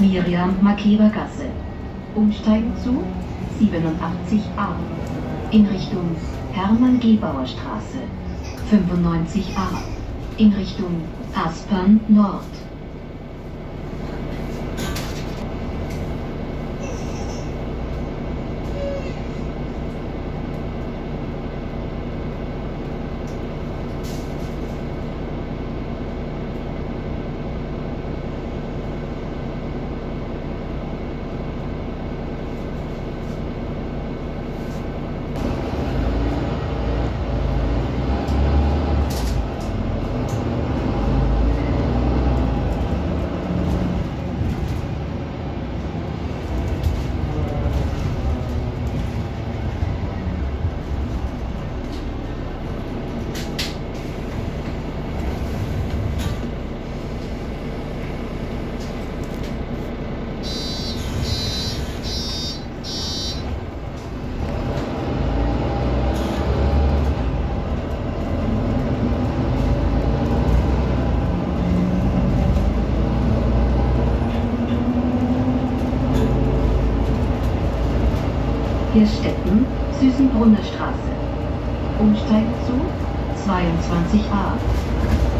Miriam Markiver Gasse. Umsteigen zu 87a. In Richtung Hermann Gebauer Straße. 95a. In Richtung Aspern Nord. Hirstetten, Süßenbrunner Straße. Umsteigen zu 22a.